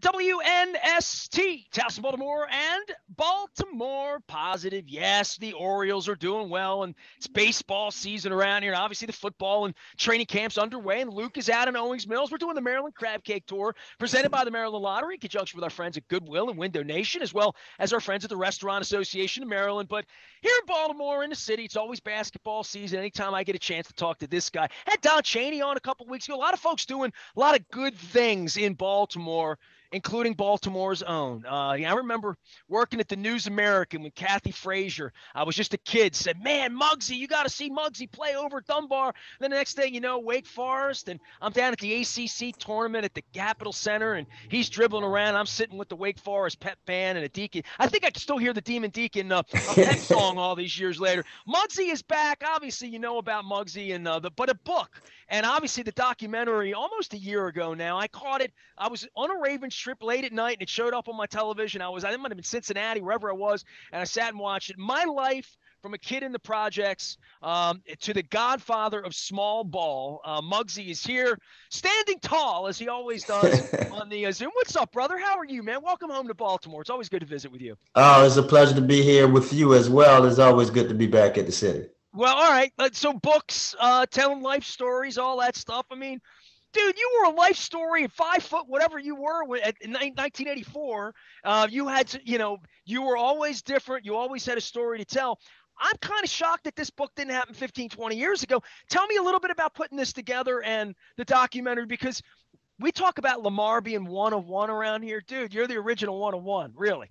WNST, Towson, Baltimore, and Baltimore Positive. Yes, the Orioles are doing well, and it's baseball season around here. And obviously, the football and training camps underway. And Luke is out in Owings Mills. We're doing the Maryland Crab Cake Tour, presented by the Maryland Lottery in conjunction with our friends at Goodwill and Window Nation, as well as our friends at the Restaurant Association of Maryland. But here in Baltimore, in the city, it's always basketball season. Anytime I get a chance to talk to this guy, had Don Chaney on a couple weeks ago. A lot of folks doing a lot of good things in Baltimore including Baltimore's own. Uh, I remember working at the News American when Kathy Frazier, I was just a kid, said, Man, Muggsy, you got to see Muggsy play over Dunbar. Then the next thing you know, Wake Forest, and I'm down at the ACC tournament at the Capitol Center, and he's dribbling around. I'm sitting with the Wake Forest pep band and a Deacon. I think I can still hear the Demon Deacon uh, pep song all these years later. Muggsy is back. Obviously, you know about Muggsy, and uh, the, but a book. And obviously, the documentary almost a year ago now, I caught it. I was on a Ravens trip late at night and it showed up on my television. I was, I might have been Cincinnati, wherever I was, and I sat and watched it. My life from a kid in the projects um, to the godfather of small ball. Uh, Muggsy is here, standing tall as he always does on the uh, Zoom. What's up, brother? How are you, man? Welcome home to Baltimore. It's always good to visit with you. Oh, it's a pleasure to be here with you as well. It's always good to be back at the city. Well, all right. So books, uh, telling life stories, all that stuff. I mean, dude, you were a life story, five foot, whatever you were in 1984. Uh, you had, to, you know, you were always different. You always had a story to tell. I'm kind of shocked that this book didn't happen 15, 20 years ago. Tell me a little bit about putting this together and the documentary because we talk about Lamar being one of one around here. Dude, you're the original one of one, really.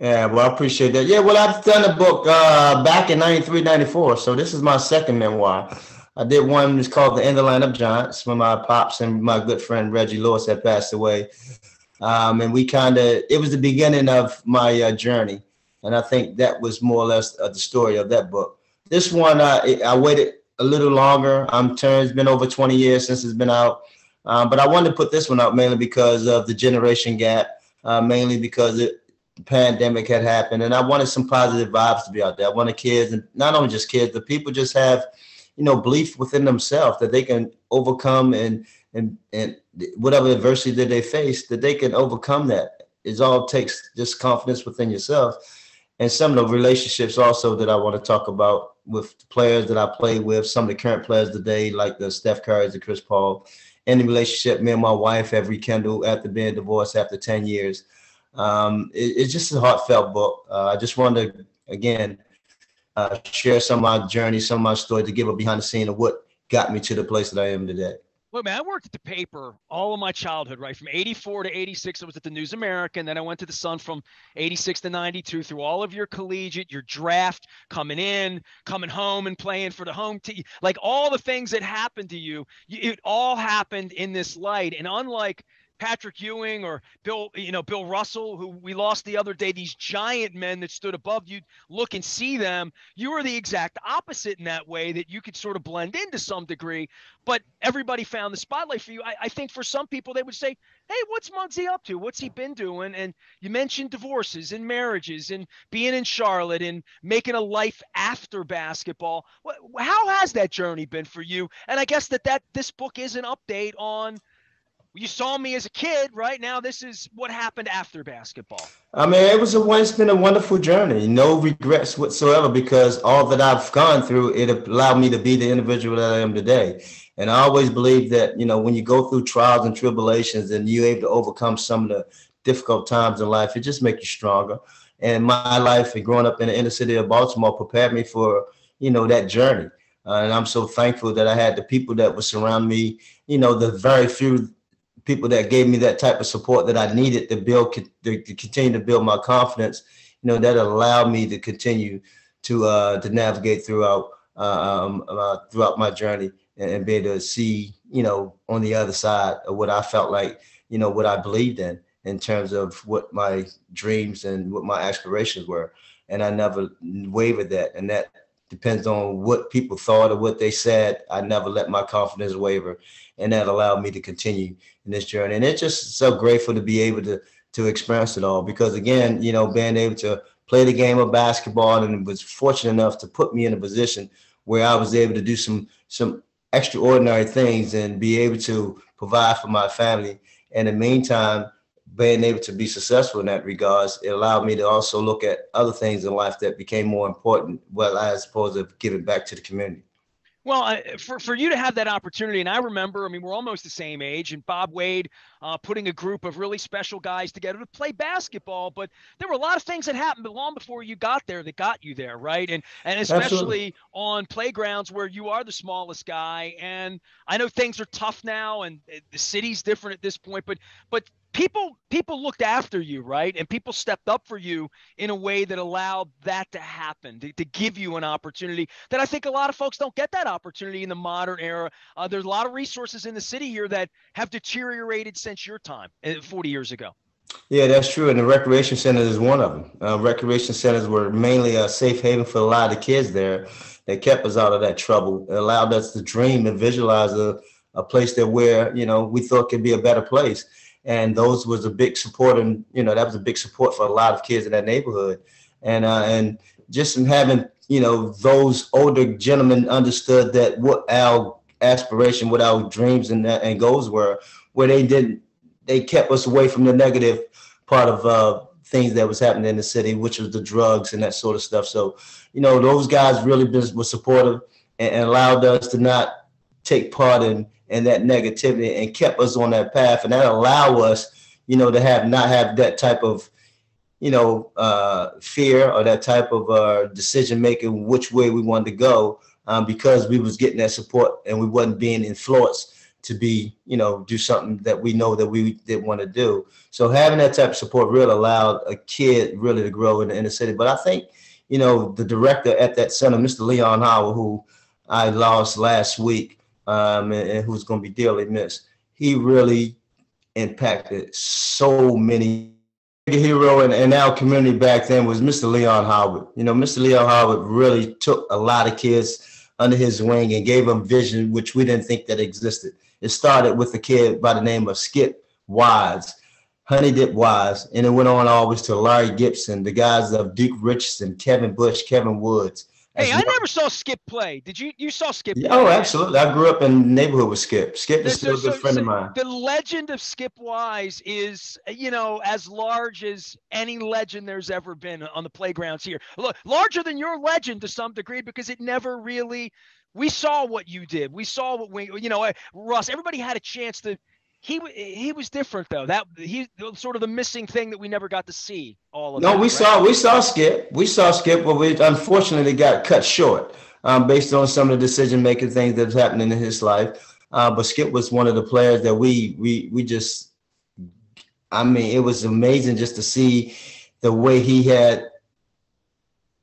Yeah, well, I appreciate that. Yeah, well, I've done a book uh, back in 93, 94. So this is my second memoir. I did one that's called The End of Line of Giants when my pops and my good friend Reggie Lewis had passed away. Um, and we kind of, it was the beginning of my uh, journey. And I think that was more or less uh, the story of that book. This one, uh, I waited a little longer. I'm turned, it's been over 20 years since it's been out. Um, but I wanted to put this one out mainly because of the generation gap, uh, mainly because it, the pandemic had happened. And I wanted some positive vibes to be out there. I wanted kids, and not only just kids, but people just have – you know belief within themselves that they can overcome and and and whatever adversity that they face that they can overcome that it all takes just confidence within yourself and some of the relationships also that i want to talk about with the players that i play with some of the current players today like the steph currys the chris paul and the relationship me and my wife have rekindled after being divorced after 10 years um, it, it's just a heartfelt book uh, i just wanted to again uh, share some of my journey, some of my story to give a behind the scene of what got me to the place that I am today. Look, man, I worked at the paper all of my childhood, right? From 84 to 86, I was at the News American. Then I went to the Sun from 86 to 92 through all of your collegiate, your draft, coming in, coming home and playing for the home team. Like all the things that happened to you, it all happened in this light. And unlike Patrick Ewing or Bill, you know, Bill Russell, who we lost the other day, these giant men that stood above you, look and see them. You were the exact opposite in that way that you could sort of blend in to some degree, but everybody found the spotlight for you. I, I think for some people, they would say, Hey, what's Muggsy up to? What's he been doing? And you mentioned divorces and marriages and being in Charlotte and making a life after basketball. How has that journey been for you? And I guess that, that this book is an update on – you saw me as a kid right? Now this is what happened after basketball. I mean it was a it's been a wonderful journey. No regrets whatsoever because all that i've gone through it allowed me to be the individual that i am today. And i always believe that you know when you go through trials and tribulations and you're able to overcome some of the difficult times in life it just makes you stronger. And my life and growing up in the inner city of baltimore prepared me for you know that journey. Uh, and i'm so thankful that i had the people that would surround me you know the very few people that gave me that type of support that I needed to build to, continue to build my confidence. You know that allowed me to continue to uh, to navigate throughout uh, um, uh, throughout my journey and, and, be able to see you know on the other side of what I felt like you know what I believed in in terms of what my dreams and what my aspirations were, and I never wavered that, and that depends on what people thought or what they said. I never let my confidence waver, and that allowed me to continue in this journey. And it's just so grateful to be able to to experience it all because again, you know, being able to play the game of basketball and was fortunate enough to put me in a position where I was able to do some some extraordinary things and be able to provide for my family. And in the meantime, being able to be successful in that regards, it allowed me to also look at other things in life that became more important, well, as opposed to giving back to the community. Well, for, for you to have that opportunity, and I remember, I mean, we're almost the same age, and Bob Wade uh, putting a group of really special guys together to play basketball. But there were a lot of things that happened long before you got there that got you there, right? And and especially Absolutely. on playgrounds where you are the smallest guy. And I know things are tough now, and the city's different at this point. But but people people looked after you right and people stepped up for you in a way that allowed that to happen to, to give you an opportunity that i think a lot of folks don't get that opportunity in the modern era uh, there's a lot of resources in the city here that have deteriorated since your time uh, 40 years ago yeah, that's true. And the recreation center is one of them. Uh, recreation centers were mainly a safe haven for a lot of the kids there. They kept us out of that trouble. It allowed us to dream and visualize a, a place that where, you know, we thought could be a better place and those was a big support and you know that was a big support for a lot of kids in that neighborhood. And uh, and just in having you know those older gentlemen understood that what our aspiration what our dreams and, and goals were where they didn't they kept us away from the negative part of uh, things that was happening in the city which was the drugs and that sort of stuff. So you know those guys really been, were supportive and, and allowed us to not take part in and that negativity and kept us on that path. And that allow us you know to have not have that type of you know uh, fear or that type of uh, decision making which way we wanted to go um, because we was getting that support and we wasn't being influenced to be you know do something that we know that we didn't want to do. So having that type of support really allowed a kid really to grow in the inner city. But i think you know the director at that center mr leon howard who i lost last week um, and, and who's going to be dearly missed. He really impacted so many. Hero in, in our community back then was Mr. Leon Howard. You know, Mr. Leon Howard really took a lot of kids under his wing and gave them vision which we didn't think that existed. It started with a kid by the name of Skip Wise, Honey Dip Wise, and it went on always to Larry Gibson, the guys of Duke Richardson, Kevin Bush, Kevin Woods. Hey, I never saw Skip play. Did you? You saw Skip? Yeah, oh, absolutely. I grew up in the neighborhood with Skip. Skip is still a good friend so of mine. The legend of Skip Wise is, you know, as large as any legend there's ever been on the playgrounds here. Look, larger than your legend to some degree because it never really. We saw what you did. We saw what we, you know, uh, Russ. Everybody had a chance to he he was different though. That he sort of the missing thing that we never got to see. All of no, that, we right? saw we saw Skip. We saw Skip, but we unfortunately got cut short um, based on some of the decision making things that was happening in his life. Uh, but Skip was one of the players that we we we just. I mean, it was amazing just to see the way he had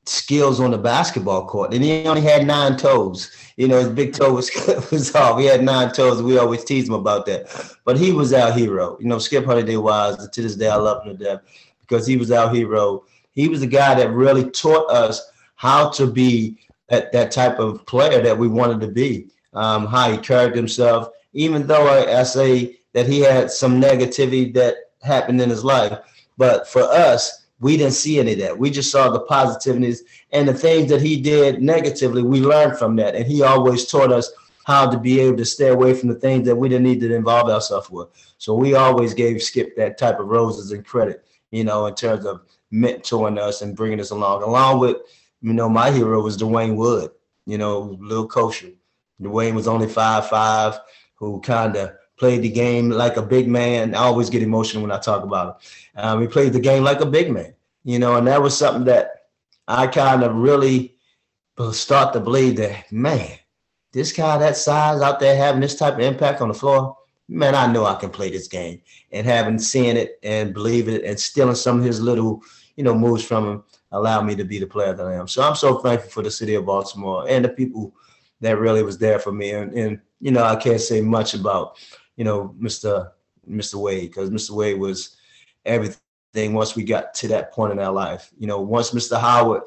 skills on the basketball court, and he only had nine toes. You know, his big toe was was off. He had nine toes. We always tease him about that, but he was our hero. You know, Skip Holiday was to this day I love him to death because he was our hero. He was the guy that really taught us how to be that, that type of player that we wanted to be. Um, how he carried himself, even though I, I say that he had some negativity that happened in his life, but for us we didn't see any of that. We just saw the positiveness and the things that he did negatively. We learned from that, and he always taught us how to be able to stay away from the things that we didn't need to involve ourselves with. So we always gave Skip that type of roses and credit, you know, in terms of mentoring us and bringing us along. Along with, you know, my hero was Dwayne Wood, you know, little kosher. Dwayne was only five five, who kind of played the game like a big man. I always get emotional when I talk about him. Um, he played the game like a big man, you know, and that was something that I kind of really start to believe that, man, this guy that size out there having this type of impact on the floor, man, I know I can play this game. And having seen it and believe it and stealing some of his little, you know, moves from him allowed me to be the player that I am. So I'm so thankful for the city of Baltimore and the people that really was there for me. And, and you know, I can't say much about you know, Mr. Mr. Wade, because Mr. Wade was everything once we got to that point in our life. You know, once Mr. Howard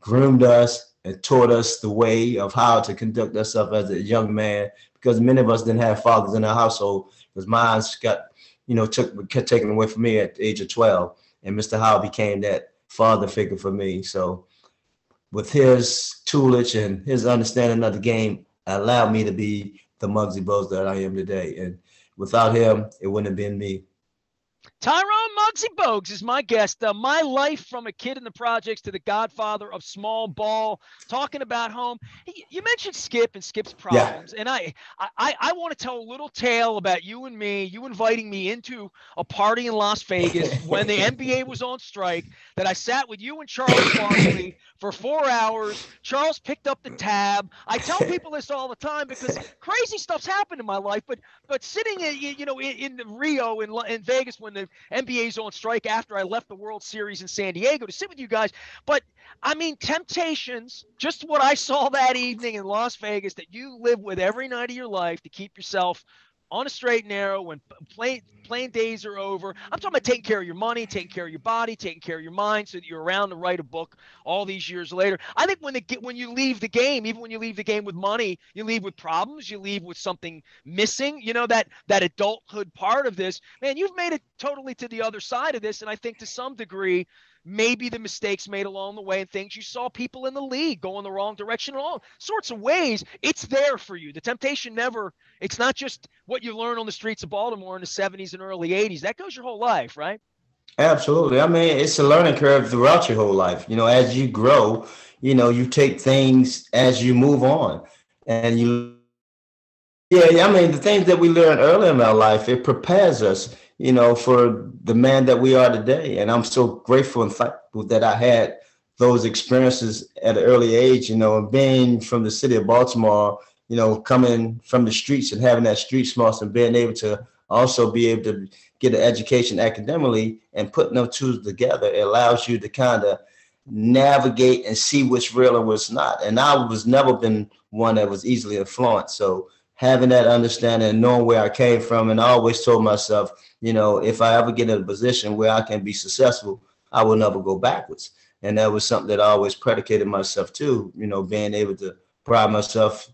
groomed us and taught us the way of how to conduct ourselves as a young man, because many of us didn't have fathers in our household, because mine got, you know, took kept taken away from me at the age of 12. And Mr. Howard became that father figure for me. So with his toolage and his understanding of the game allowed me to be the Muggsy Bogues that I am today. And without him, it wouldn't have been me. Tyrone Muggsy Bogues is my guest. Uh, my life from a kid in the projects to the godfather of small ball, talking about home. you mentioned Skip and Skip's problems, yeah. and I, I, I want to tell a little tale about you and me. You inviting me into a party in Las Vegas when the NBA was on strike. That I sat with you and Charles Barkley for four hours. Charles picked up the tab. I tell people this all the time because crazy stuff's happened in my life. But but sitting in you know in, in Rio in, in Vegas when the NBA's on strike after I left the World Series in San Diego to sit with you guys. But I mean, temptations, just what I saw that evening in Las Vegas that you live with every night of your life to keep yourself on a straight and narrow when playing playing days are over. I'm talking about taking care of your money, taking care of your body, taking care of your mind, so that you're around to write a book all these years later. I think when the when you leave the game, even when you leave the game with money, you leave with problems. You leave with something missing. You know that that adulthood part of this. Man, you've made it totally to the other side of this, and I think to some degree maybe the mistakes made along the way and things you saw people in the league go in the wrong direction all sorts of ways it's there for you the temptation never it's not just what you learn on the streets of baltimore in the 70s and early 80s that goes your whole life right? Absolutely. I mean it's a learning curve throughout your whole life. You know as you grow you know you take things as you move on. And you yeah i mean the things that we learn early in our life it prepares us you know, for the man that we are today. And I'm so grateful and thankful that I had those experiences at an early age, you know, and being from the city of Baltimore, you know, coming from the streets and having that street smarts and being able to also be able to get an education academically and putting those two together, it allows you to kind of navigate and see what's real and what's not. And I was never been one that was easily influenced. So having that understanding and knowing where I came from. And I always told myself, you know, if I ever get in a position where I can be successful, I will never go backwards. And that was something that I always predicated myself to, you know, being able to pride myself,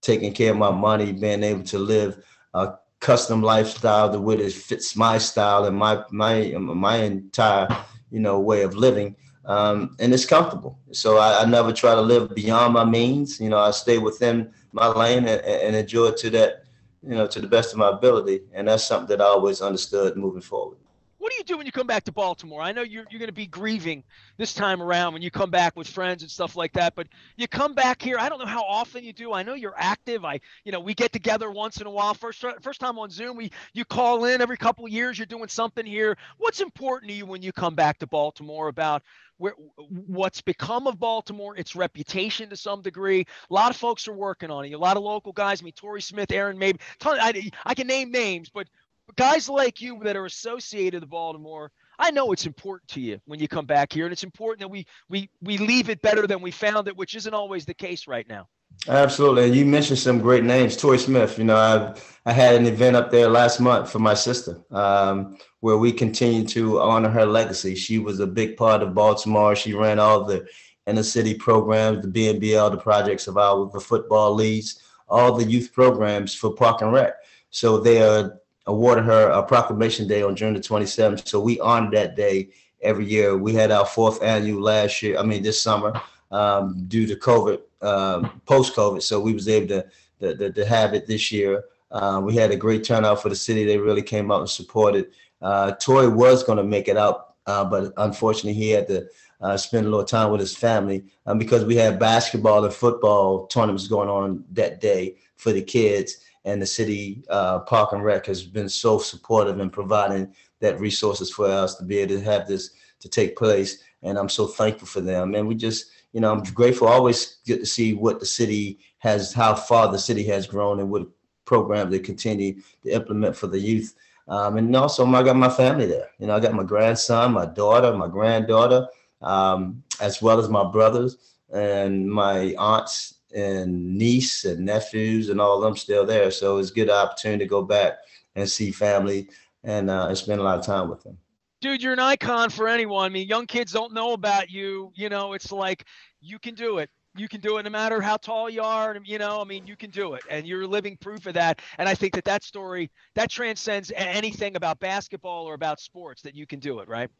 taking care of my money, being able to live a custom lifestyle the way it fits my style and my my my entire, you know, way of living. Um, and it's comfortable. So I, I never try to live beyond my means. You know, I stay within my lane and, and enjoy it to that, you know, to the best of my ability. And that's something that I always understood moving forward. What do you do when you come back to Baltimore? I know you're, you're going to be grieving this time around when you come back with friends and stuff like that, but you come back here. I don't know how often you do. I know you're active. I, you know, we get together once in a while. First, first time on Zoom, we you call in every couple of years. You're doing something here. What's important to you when you come back to Baltimore about where what's become of Baltimore, its reputation to some degree. A lot of folks are working on it. A lot of local guys. I mean, Smith, Aaron maybe. I, I can name names, but guys like you that are associated with Baltimore. I know it's important to you when you come back here, and it's important that we we we leave it better than we found it, which isn't always the case right now. Absolutely. And you mentioned some great names. Torrey Smith, you know, I I had an event up there last month for my sister um, where we continue to honor her legacy. She was a big part of Baltimore. She ran all the inner city programs, the BNBL, the projects of our the football leagues, all the youth programs for Park and Rec. So they are awarded her a proclamation day on June the 27th. So we honor that day every year. We had our fourth annual last year, I mean this summer, um, due to COVID um, post COVID. So we was able to, to, to have it this year. Uh, we had a great turnout for the city. They really came out and supported. Uh, was going to make it out, uh, but unfortunately he had to uh, spend a little time with his family um, because we had basketball and football tournaments going on that day for the kids. And the city uh, park and rec has been so supportive in providing that resources for us to be able to have this to take place. And I'm so thankful for them. And we just you know, I'm grateful. I always get to see what the city has, how far the city has grown, and what programs they continue to implement for the youth. Um, and also, I got my family there. You know, I got my grandson, my daughter, my granddaughter, um, as well as my brothers and my aunts and niece and nephews and all of them still there. So it's a good opportunity to go back and see family and, uh, and spend a lot of time with them dude, you're an icon for anyone. I mean, young kids don't know about you. You know, it's like you can do it. You can do it no matter how tall you are. You know, I mean, you can do it, and you're living proof of that. And I think that that story that transcends anything about basketball or about sports that you can do it, right?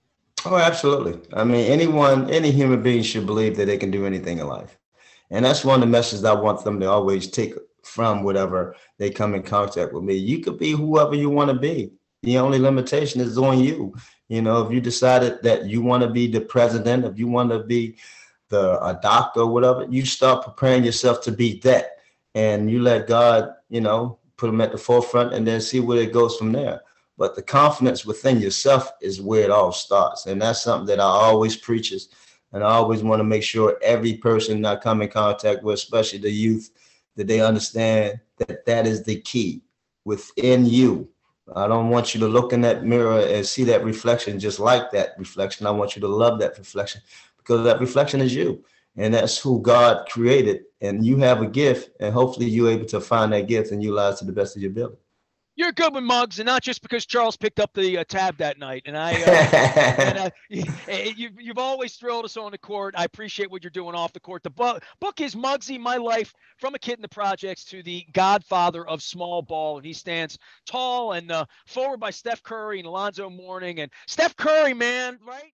Oh, absolutely. I mean, anyone, any human being should believe that they can do anything in life, and that's one of the messages I want them to always take from whatever they come in contact with me. You could be whoever you want to be The only limitation is on you. You know, if you decided that you want to be the president, if you want to be the a doctor or whatever, you start preparing yourself to be that, and you let God, you know, put them at the forefront, and then see where it goes from there. But the confidence within yourself is where it all starts, and that's something that I always preaches, and I always want to make sure every person I come in contact with, especially the youth, that they understand that that is the key within you. I don't want you to look in that mirror and see that reflection just like that reflection. I want you to love that reflection because that reflection is you. And that's who God created. And you have a gift, and hopefully you're able to find that gift and utilize to the best of your ability. You're good with mugs, and not just because Charles picked up the uh, tab that night. And I, uh, and, uh, you've, you've always thrilled us on the court. I appreciate what you're doing off the court. The book, book is Muggsy, My Life from a Kid in the Projects to the godfather of small ball. And he stands tall and uh, foreword by Steph Curry and Alonzo Mourning. And Steph Curry, man, right?